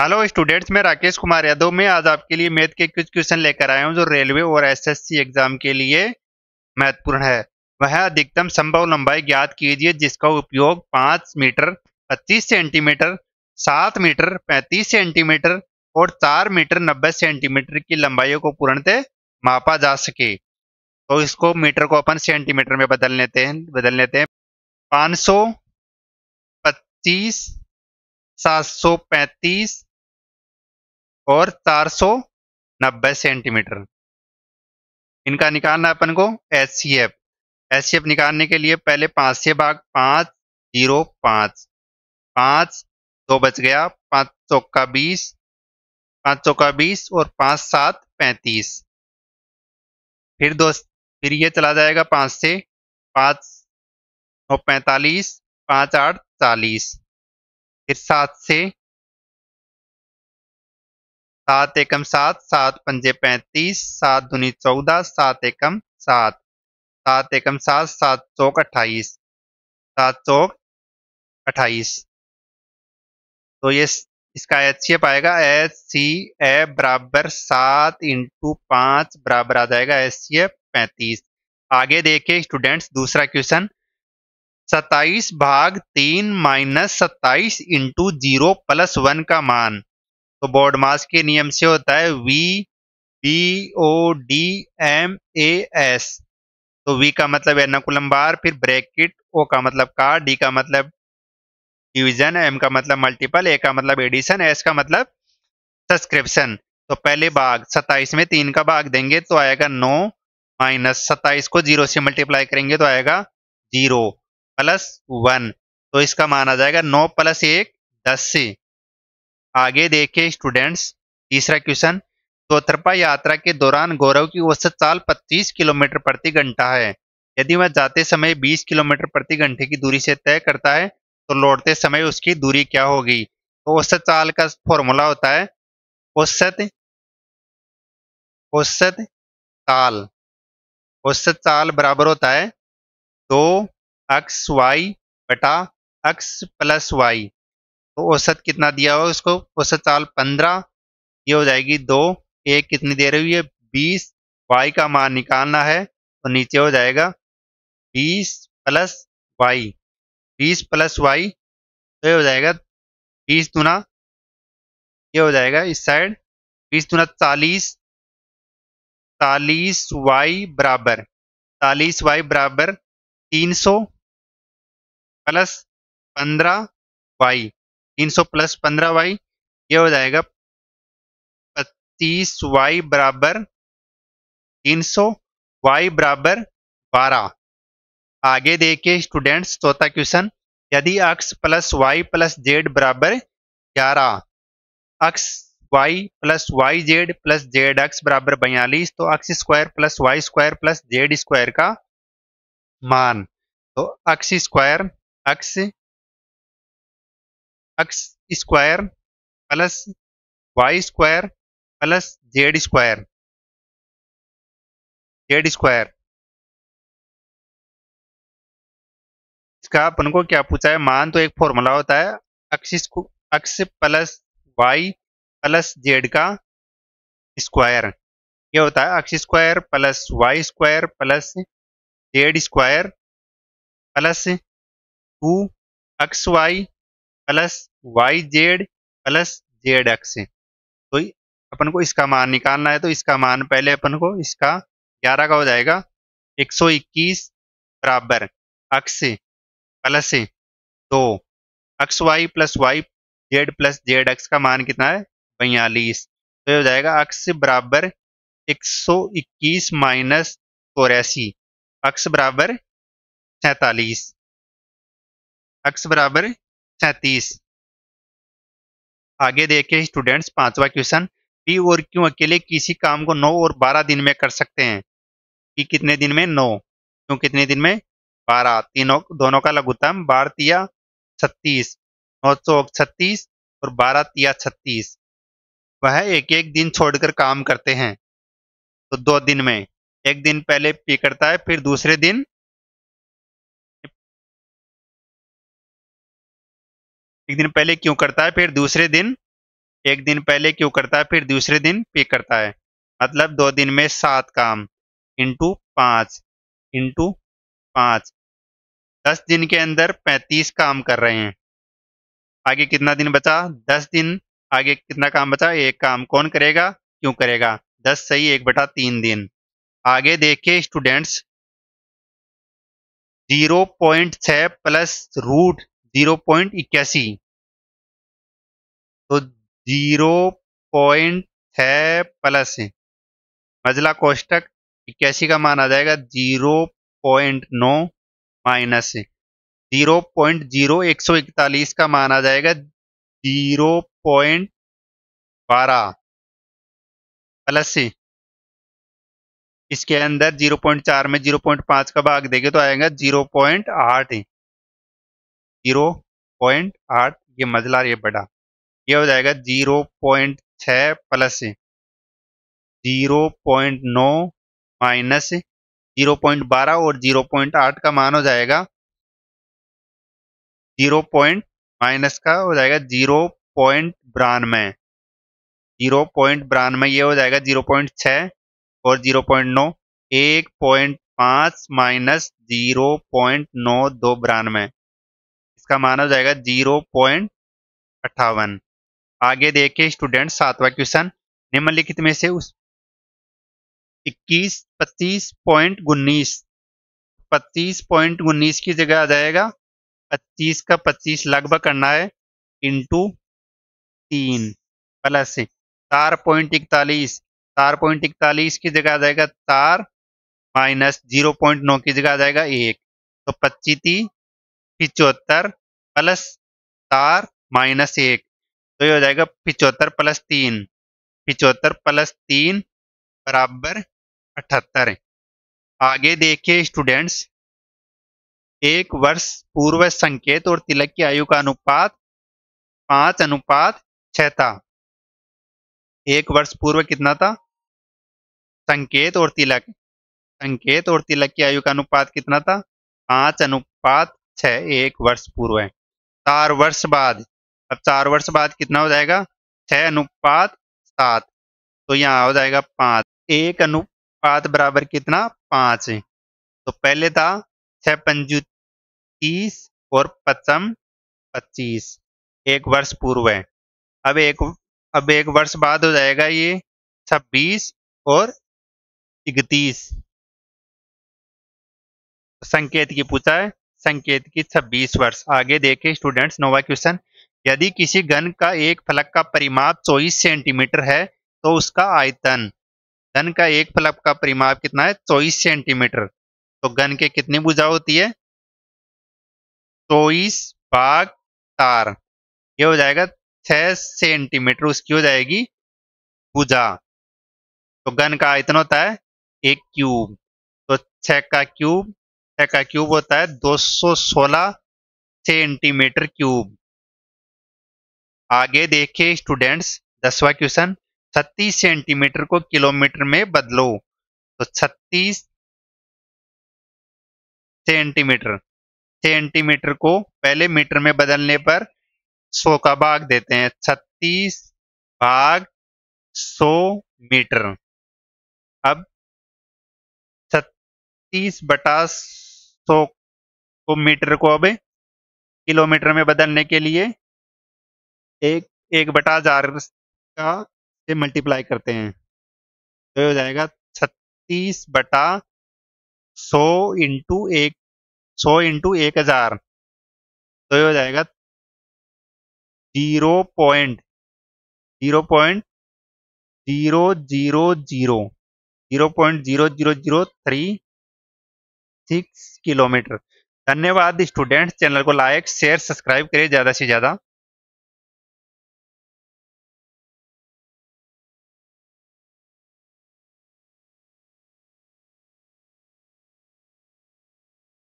Hello students मैं राकेश कुमार यादव। में आज आपके लिए मैथ के कुछ क्वेश्चन लेकर आया हूँ, जो रेलवे और एसएससी एग्ज़ाम के लिए महत्वपूर्ण है। वह अधिकतम संभव लंबाई ज्ञात कीजिए, जिसका उपयोग 5 मीटर 25 सेंटीमीटर 7 मीटर 35 सेंटीमीटर और 4 मीटर 90 सेंटीमीटर की लंबाइयों को पूर्णतः मापा जा सके। तो इसको मीटर को अपन सेंटीमीटर में बदल लेते हैं, बदल लेते हैं। पाँच सौ पच्चीस, सात सौ पैंतीस और 490 सेंटीमीटर। इनका निकालना अपन को H C F H C F निकालने के लिए पहले पाँच से भाग, पाँच, ज़ीरो, पाँच। पाँच, दो बच गया, पाँच चौका बीस, पाँच चौका बीस और पाँच, सात, पैंतीस। फिर दो फिर ये चला जाएगा पाँच से पाँच, नौ, पैंतालीस, पाँच, आठ, चालीस। फिर सात से सात एकम सात सात पंजे पैंतीस, सात दुनी चौदह, सात एकम सात। सात एकम सात सात चौक अट्ठाईस। सात चौक अट्ठाईस। तो ये इसका एच सी आएगा एच सी एफ़ बराबर सात इंटू पाँच बराबर आ जाएगा एच सी एफ़ पैंतीस। आगे देखिए स्टूडेंट्स, दूसरा क्वेश्चन। सत्ताईस भाग तीन माइनस सत्ताईस इंटू ज़ीरो प्लस वन का मान। तो बोर्ड मास के नियम से होता है V B O D M A S तो वी का मतलब है नकुलम्बार फिर ब्रैकेट ओ का मतलब का डी का मतलब डिवीज़न एम का मतलब मल्टीपल ए का मतलब एडिशन एस का मतलब सब्सक्रिप्शन तो पहले भाग, सत्ताईस में तीन का भाग देंगे तो आएगा नौ माइनस सत्ताईस को ज़ीरो से मल्टीप्लाई करेंगे तो आएगा ज़ीरो प्लस वन। तो इसका मान जाएगा नौ प्लस एक, दस से। आगे देखे स्टूडेंट्स तीसरा क्वेश्चन चौतरपा यात्रा के दौरान गौरव की औसत चाल 25 किलोमीटर प्रति घंटा है। यदि वह जाते समय 20 किलोमीटर प्रति घंटे की दूरी से तय करता है तो लौटते समय उसकी दूरी क्या होगी? तो औसत चाल का फॉर्मूला होता है, औसत औसत चाल औसत चाल बराबर होता है दो अक्स वाई बटा एक्स प्लस वाई। तो औसत कितना दिया हुआ है उसको? औसत चाल पंद्रह, ये हो जाएगी दो। एक कितनी दे रही है? बीस। वाई का मान निकालना है तो नीचे हो जाएगा बीस प्लस वाई बीस प्लस वाई तो ये हो जाएगा बीस दुना, ये हो जाएगा इस साइड बीस दुना चालीस। चालीस वाई बराबर, चालीस वाई बराबर तीन सौ प्लस पंद्रह वाई तीन सौ प्लस पंद्रह वाई, ये हो जाएगा पच्चीस वाई बराबर तीन सौ वाई बराबर बारह। आगे देखिए स्टूडेंट्स, चौथा क्वेश्चन, यदि x plus y plus z बराबर ग्यारह x y plus y z plus z x बराबर बयालीस तो x square plus y square plus z square का मान तो x square x x square plus y square plus z square z square इसका अपन को क्या पूछा है? मान तो एक फॉर्मूला होता है। X x plus y plus z का स्क्वायर ये होता है x square plus y square plus z square plus two x y plus y z plus z x तो अपन को इसका मान निकालना है तो इसका मान पहले अपन को इसका ग्यारह का हो जाएगा। 121 बराबर अक्स प्लस दो। X y plus y z plus z x का मान कितना है? बयालीस। तो ये हो जाएगा अक्स बराबर 121 माइनस चौरासी। अक्स बराबर सैतालीस। अक्स बराबर सैतीस आगे देखे स्टूडेंट्स पांचवा क्वेश्चन पी और क्यों अकेले किसी काम को नौ और बारह दिन में कर सकते हैं। पी कितने दिन में? नौ। क्यों कितने दिन में? बारह। तीनों, दोनों का लघुत्तम बारह तिया छत्तीस। नौ चौक छत्तीस और बारह तिया छत्तीस। वह एक एक दिन छोड़कर काम करते हैं। तो दो दिन में। एक दिन पहले पी करता है, फिर दूसरे दिन एक दिन पहले क्यों करता है, फिर दूसरे दिन, एक दिन पहले क्यों करता है, फिर दूसरे दिन पी करता है। मतलब दो दिन में सात काम इंटू पाँच इंटू पाँच। दस दिन के अंदर पैंतीस काम कर रहे हैं। आगे कितना दिन बचा? दस दिन। आगे कितना काम बचा? एक काम कौन करेगा? क्यों करेगा? दस सही एक बटा तीन दिन। आगे देखिए स्टूडेंट्स ज़ीरो पॉइंट छ प्लस रूट ज़ीरो पॉइंट इक्यासी। तो ज़ीरो पॉइंट छ प्लस मजला कोष्टक, इक्यासी का मान आ जाएगा ज़ीरो पॉइंट नौ माइनस ज़ीरो पॉइंट ज़ीरो एक सौ इकतालीस का मान आ जाएगा ज़ीरो पॉइंट बारह प्लस इसके अंदर ज़ीरो पॉइंट चार में ज़ीरो पॉइंट पाँच का भाग देंगे तो आएगा ज़ीरो पॉइंट आठ ज़ीरो पॉइंट आठ, ये मजला ये बड़ा। ये हो जाएगा ज़ीरो पॉइंट छ प्लस ज़ीरो पॉइंट नौ माइनस ज़ीरो पॉइंट बारह और ज़ीरो पॉइंट आठ का मान हो जाएगा ज़ीरो पॉइंट माइनस का हो जाएगा ज़ीरो पॉइंट बानवे ज़ीरो पॉइंट बानवे ये हो जाएगा ज़ीरो पॉइंट छ और ज़ीरो पॉइंट नौ एक पॉइंट पाँच माइनस ज़ीरो पॉइंट नौ दो बानवे इसका मान हो जाएगा ज़ीरो पॉइंट अट्ठावन आगे देखिए स्टूडेंट सातवां क्वेश्चन निम्नलिखित में से उस इक्कीस, पच्चीस पॉइंट उन्नीस, पच्चीस पॉइंट उन्नीस की जगह आ जाएगा। पच्चीस का पच्चीस लगभग करना है इंटू तीन प्लस चार पॉइंट इकतालीस, चार पॉइंट इकतालीस की जगह आ जाएगा चार माइनस ज़ीरो पॉइंट नौ की जगह आ जाएगा एक। तो पच्चीस, पिचहत्तर प्लस चार माइनस एक। तो ये हो जाएगा पिचहत्तर प्लस तीन। पिचहत्तर प्लस तीन बराबर अठहत्तर आगे देखिए स्टूडेंट्स, एक वर्ष पूर्व संकेत और तिलक की आयु का अनुपात, पाँच अनुपात छह था। एक वर्ष पूर्व कितना था? संकेत और तिलक। संकेत और तिलक की आयु का अनुपात कितना था? पाँच अनुपात छह, एक वर्ष पूर्व चार वर्ष बाद अब चार वर्ष बाद कितना हो जाएगा? छह अनुपात सात। तो यहाँ हो जाएगा पाँच। एक अनुपात बराबर कितना? पाँच तो पहले था छह पंजू तीस और पचम पच्चीस। एक वर्ष पूर्व है। अब एक अब एक वर्ष बाद हो जाएगा ये छब्बीस और इकतीस। संकेत की पूछा है। संकेत की छब्बीस वर्ष। आगे देखे स्टूडेंट्स, नोवा क्वेश्चन। यदि किसी घन का एक फलक का परिमाप चौबीस सेंटीमीटर है तो उसका आयतन, घन का एक फलक का परिमाप कितना है? चौबीस सेंटीमीटर। तो घन के कितनी भुजा होती है? चौबीस भाग तार। ये हो जाएगा छह सेंटीमीटर, उसकी हो जाएगी भुजा। तो गन का आयतन होता है एक क्यूब। तो छह का क्यूब, छह का क्यूब होता है 216 सेंटीमीटर क्यूब। आगे देखिए स्टूडेंट्स दसवा क्वेश्चन 36 सेंटीमीटर को किलोमीटर में बदलो। तो 36 सेंटीमीटर सेंटीमीटर को पहले मीटर में बदलने पर सौ का भाग देते हैं। छत्तीस भाग सौ मीटर अब छत्तीस बटा सौ को मीटर को अब किलोमीटर में बदलने के लिए एक एक बटा हज़ार का से मल्टीप्लाई करते हैं। तो हो जाएगा छत्तीस बटा सौ इंटू एक, सौ इंटू एक हज़ार। तो ये हो जाएगा zero point zero point zero zero zero zero point zero zero zero three six kilometre. धन्यवाद स्टूडेंट्स, चैनल को लाइक, शेयर, सब्सक्राइब करिए ज़्यादा से ज़्यादा।